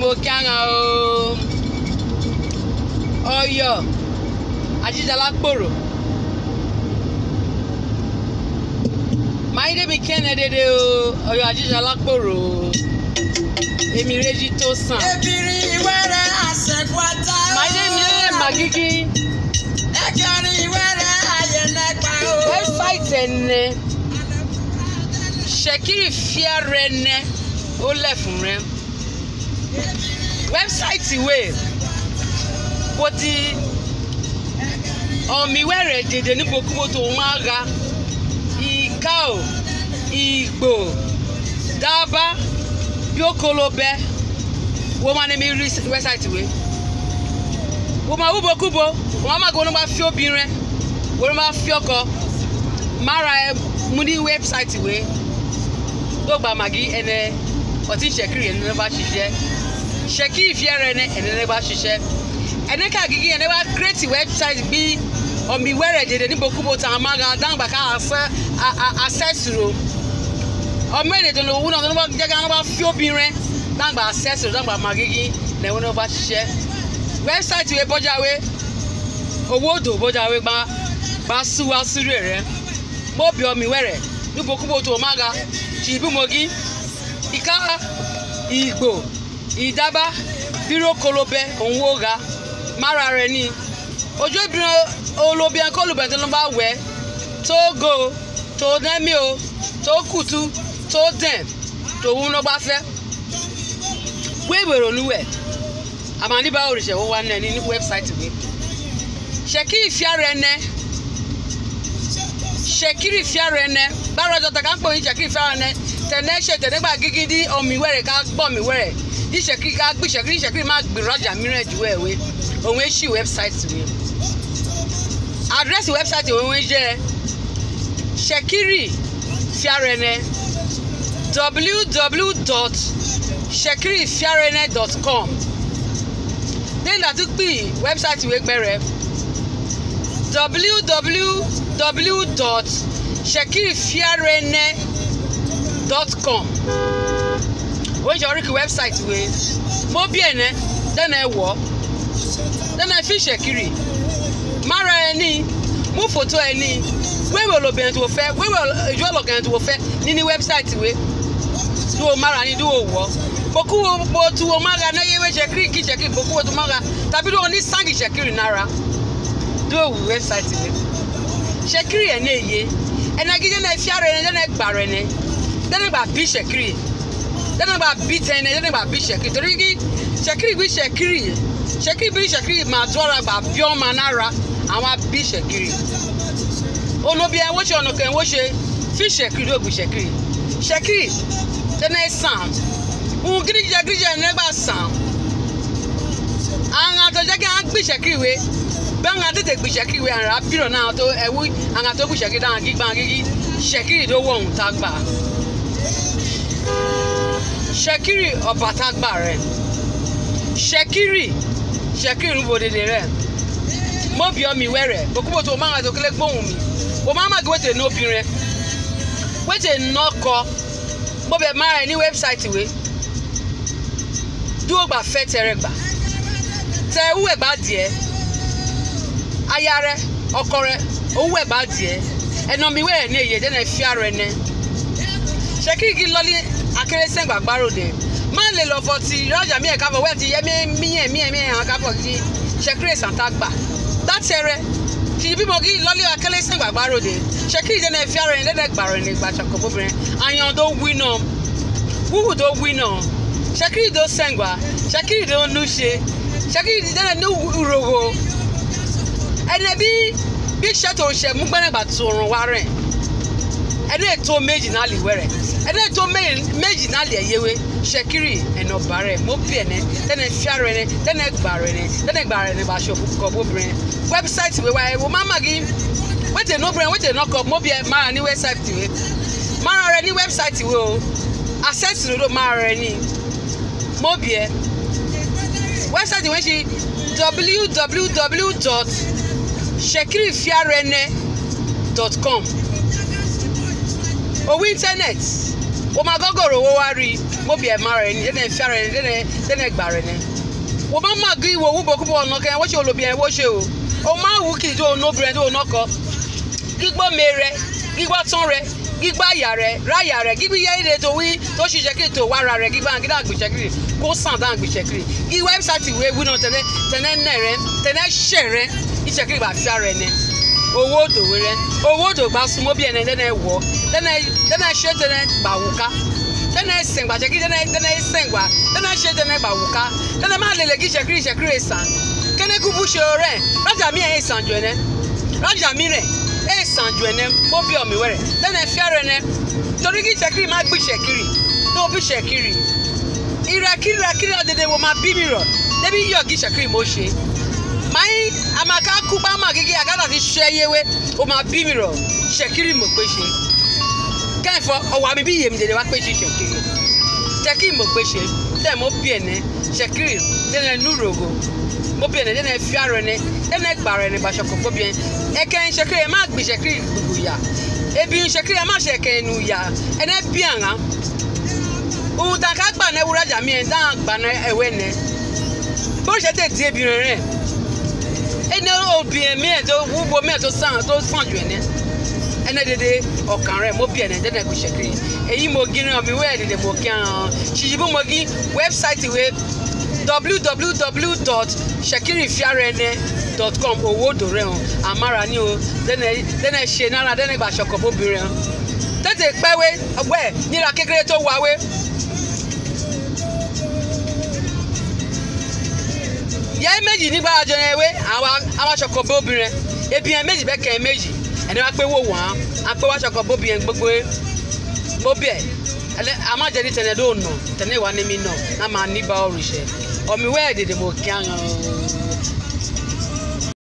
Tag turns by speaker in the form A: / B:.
A: mo kí ara o. Ọ̀yọ́ ajíjàlá kpòrò máyídé mi kẹ́nẹ̀ dédé o Ọ̀yọ́ ajíjàlá kpòrò èmi rẹ́jí tó sàn.
B: Ebiri wẹ́rẹ́ àṣẹ̀kwata o.
A: máyídé mi lé màgígí.
B: Ẹ̀kẹ́rin wẹ́rẹ́ ayẹnẹgba o.
A: wẹ́bsáìtì ẹ̀nẹ́. Ṣèkìrì fíẹ́rẹ́ ẹ̀nẹ́ ó lẹ̀ fún rẹ wẹ́bsáìtì wẹ̀ bó ti ọ̀mìwẹ̀rẹ̀ dèdè níbokúbo tó máa ra. Ìka o ìgbò dábà bí ó kolo bẹ wọ́n máa ní mi rí wẹ́bsáìtì wẹ̀ wọ́n máa wúbokúbo wọ́n máa gbọ́ wọ́n máa fi obìnrin wọ́n máa fi ọkọ. Mara ẹ mú ní wẹ́bsáìtì wẹ̀ tó gba màgí ẹnẹ ọtí ṣẹkiri ẹni bá ṣiṣẹ́ ṣẹkiri fiẹrẹ ẹni ẹni bá ṣiṣẹ́. Ẹni káàkiri ẹni bá kírètì wẹ́bsáìtì bí ọmọ ìwẹ́rẹ̀ dèdè níbokúbo tàn án máa ga dáńgbà ká àṣẹ́sìrò ọmọ èdè tó lówó náà tó bá jẹ́ ká bá fi obìnrin dáńgbà àṣẹ́sìrò dáńgbà màgígí lẹ́wọ́n náà bá ṣiṣẹ́. Wẹ́bsáìtì wẹ́ bọ́jáwé owó òdò bọ́jáwé gbá gbá súwá súrú rẹ̀. Mọ́bì ọmọ ìwẹ́rẹ̀ níbokúbo tó máa ga ṣìbímọ́gí ìka ìgbò ìdábà bírò kolobẹ òun ga mára rẹ ní ojú ìbìrin olóbìnrin kọlùbẹ̀ tó ló bá wẹ̀ tó go tó nẹ́mí o tó kùtù tó dẹ̀ tó wú ló bá fẹ́ wé ìwèrò níwẹ̀ àmàlíbá òrìṣẹ́ wọ́n wá nẹ́ ní wẹ́bsáìtì wẹ̀ ṣèkí ìfíà rẹ̀ nẹ́ nẹ́ tẹ̀lé ṣe tẹ̀lé gbà gígí dí ọmọ ìwẹ̀rẹ̀ ká gbọ́ mi wẹ̀rẹ̀. Ní ṣèkírì ká gbé ṣèkírì ṣèkírì má gbèrò ọjà mìíràn jù ẹ̀ wé. Òun ẹ̀ ṣì wẹ́bsáìtì wẹ̀ àdírẹ́sì wẹ́bsáìtì òun ẹ̀ jẹ́ ṣèkírì fiarene www.ṣekirifiarene.com lẹ́yìn àti pì wẹ́bsáìtì wẹ́ gbẹ̀rẹ̀. www.ṣekirifiarene.com wọ́n ṣe oríkì wẹ́bsáìtì wẹ́ mo bí ẹ̀nẹ́ dẹ́nà ẹ̀ wọ́ dẹ́nà ẹ̀ fi ṣẹ̀kiri mara ẹ̀ ní mú fòtó ẹ̀ ní wéwèé olóbìnrin tó fẹ́ wéwèé ìjọ ọlọ́gẹ̀rin tó fẹ́ níní wẹ́bsáìtì wẹ́ dúró mara ní dúró wọ́ boku wo bo tu wo mara na yewe ṣẹkiri kí ṣẹkiri boku wo tu mara. Tàbí dúró ní sáǹgì ṣẹkiri nára wẹ́bsáìtì wẹ́ ṣẹkiri ẹ̀ ní èyí? Ẹnagi dẹ́nà ẹ̀fí ara ẹ̀ dẹ́nà ẹgbàrọ̀ ẹ̀ dẹ́nà gbà bí ṣẹkiri dẹ́nà gbà bí tẹ́nẹ̀ dẹ́nà gbà bí ṣẹkiri torí kí ṣẹkiri bí ṣẹkiri ṣẹkiri bí ṣẹkiri máa dọ́ra gbà bí ọmọ nára àwọn bí ṣẹkiri olóbi ẹ wọ́n ṣe ọ̀nà kan wọ́n ṣe fi ṣẹkiri ló gbé ṣẹkiri ṣẹkiri dẹ́nà ẹ̀ sàn. Ohun gíríjẹ gíríjẹ ẹ̀ nígbà sàn. Àwọn àtọ̀jẹ́ kí wọ́n gbé ṣẹkiri wé ń tètè gbé ṣẹkiri wé àrà bírọ̀ náà tó ẹ̀wú àwọn àtọ̀ gbé ṣẹkiri dáhùn gbígbà gígí. Ṣẹkiri tó wọ̀ ọ̀hún tá gbà. Ṣẹkiri ọ̀bà tá gbà rẹ̀. Ṣẹkiri ṣẹkiri ń bo dèdè rẹ̀. Mọ́bí ọmọ ìwẹ́ rẹ̀ bókúbò tó o máa ń tó kílẹ̀ gbóhùn mi. O máa ń má gbé wẹ́tẹ̀ ní obìnrin. Wẹ́tẹ̀ nọ́kọ mo bẹ̀ máa rẹ̀ ní wẹ́bsáìtì wé. Dúró gbà fẹ́ tẹrẹ gbà. Tẹ owó ẹ̀ bá díẹ̀ aya rẹ ọkọ rẹ owó ẹ̀ bá díẹ̀ ẹnà mi wẹ̀ ní èyí ẹ̀dẹ́nà fi ara ẹ̀ nẹ ṣèkìrìkì lọ́lí akérésẹ́ gbàgbáròdè máa lè lọ fọ ti rọ́jà mi ẹ̀ káfọ̀ wẹ́ẹ̀ ti yẹ mí ẹ̀ mí ẹ̀ mí ẹ̀ hàn káfọ̀ kí ṣèkìrì sàǹtà gbà dátẹrẹ kìí bímọ kí lọ́lí akérésẹ́ gbàgbáròdè ṣèkìrì dẹ́nà fi ara ẹ̀ dẹ́nà gbàrọ̀ ẹ̀ gbà ṣàkó bóbìnrin? Àyàn tó wí náà wúwù tó wí náà. Ṣèkìrì tó sẹ́ngbà ṣèkìrì tó nu ṣe? Ṣèkìrì dẹ́nà ní ẹnẹ bí bí ṣètò ṣẹ mú gbẹ́nàgbà tó rùn wá rẹ̀. Ẹni ètò méjì náà lè wẹ̀rẹ̀. Ẹni ètò méjì náà lè yẹwé ṣèkìrì ẹ̀nà ọ̀bà rẹ̀ mọ́ bí ẹ̀nẹ́ tẹ́nẹ̀ fíà rẹ̀ tẹ́nẹ̀ gbà rẹ̀ tẹ́nẹ̀ gbà rẹ̀ bá aṣọ kọ̀ bóbìnrin. Wẹ́bsáìtì wẹ́wà ẹ̀ wò má gí. Wẹ́tẹ̀ nóbìnrin mọ́ bí ẹ̀ máa ní wẹ́bsáìtì wẹ́ máa rẹ̀ ní wẹ́bsáìtì wẹ́ o. Access ló máa rẹ̀ ní. Mọ́ bí ẹ̀. Wẹ́bsáìtì wẹ́ ṣe www.shekirifiarene.com owó internet wo ma gɔgɔrò wo wa ri mo bi ɛma rɛ ni dɛnɛ fia rɛ ni dɛnɛ dɛnɛ gba rɛ ni. Wo ma ma gi wo wubo kubo ɔnɔ kɛ wo se olobi yɛn wo se o. O ma wu kì í tó o no brɛ tó o nɔ kɔ gbígbó me rɛ gbígbó tán rɛ gbígbó àyà rɛ ráyà rɛ gbígbó yẹ ire tó wí tó ṣiṣẹ́ kiri tó wá ra rɛ gbígbó àgbídá àgbìṣẹ́ kiri kó sàn dá àgbìṣẹ́ kiri kí wẹ́bsáìtì wo ewu náà tẹ̀lé tẹ̀lé nẹ̀ rẹ tẹ̀lé ṣẹ̀ rẹ iṣẹ́ fíà rẹ ni owó òdòwé rẹ owó òdògbà súnmọ́ bí ẹni dẹ́nẹ̀ wọ̀ dẹ́nẹ̀ dẹ́nẹ̀ ṣe dẹ́nẹ̀ gbà wùká. Dẹ́nẹ̀ sẹ̀ngbà ṣẹ́kí dẹ́nẹ̀ dẹ́nẹ̀ sẹ̀ngbà dẹ́nẹ̀ ṣe dẹ́nẹ̀ gbà wùká. Dẹ́nẹ̀ má lele kí ṣẹ́kiri ṣẹ́kiri sàn. Kẹ́nẹ́ kú bú ṣe rẹ̀ rájà mi ẹ̀ sàn jù ẹ̀ nẹ́ rájà mi rẹ̀ ẹ̀ sàn jù ẹ̀ nẹ́ ó bí ọ̀mì wẹ̀rẹ̀. Dẹ́nẹ̀ fíà rẹ̀ nẹ́ torí kí ṣẹ́kiri má gbé ṣẹ́kiri tó bí ṣẹ́kiri ìrẹ̀kiri rẹ̀kiri ọ̀dẹ̀dẹ̀ wo máa bí mi rọ̀. Débi yíyọ̀ kí mo ṣe mayi amaka kuba ma gigi agada ti ṣe yewe o ma bí mi rọ ṣẹkiri mo pe ṣe kẹfọ ọwọ mi bí yèmí dèdè wá pé ṣe ṣẹkiri ṣẹkiri mo pe ṣe tẹ mo bí ẹnẹ ṣẹkiri dẹnẹ nurogo. Mo bí ẹnẹ dẹnẹ fiarọ ẹnẹ dẹnẹ gbàrọ ẹnẹ bàṣọ kọ gbọbi ẹn ẹkẹ ń ṣẹkiri ẹ má gbé ṣẹkiri gbogbo yà ebi ń ṣẹkiri ẹ má ṣe ẹkẹ ẹnu yà ẹnẹ bí àná ohun tá a ká gbà náà wúrà jà mí ẹ dáhùn gbà náà ẹwẹ nẹ bó ṣe di ebi rẹ̀ ẹni obìnrin mi ẹ̀ tó wúwo mi ẹ̀ tó sàn tó sàn jù ẹ̀nẹ́ ẹnẹ dede ọkàn rẹ mo ẹnẹ dẹdẹ kò ṣẹkiri èyí mo gí ràn mí wẹ́ẹ̀ dede mo kí hàn ṣìṣì bó mo gí wẹ́bsáìtì wẹ́ www.sekirifiarene.com owó dòrè hàn. Àmàrà ni o. Dẹnẹ ṣe náírà dẹnẹ gbà ṣọkọ bóbìnrin hàn. Tètè pẹ́wé ọgbẹ́ níra kékeré tó wáwé. Yẹ méjì nígbà àjọ yẹn wé àwọn aṣọkọ bóbìnrin ebi yẹn méjì bẹ́ẹ̀ kẹ́ ẹ méjì ẹni wá pé wò wọ́n á pé wá aṣọkọ bóbìnrin gbogbo bóbì ẹ̀ ẹlẹ amájẹni tẹnẹ dó nà tẹnẹ wà ní mi nà náà máa ní bá ọrùṣẹ ọmọ ìwé ẹ̀dẹ̀dẹ̀ mọ̀ kí á hàn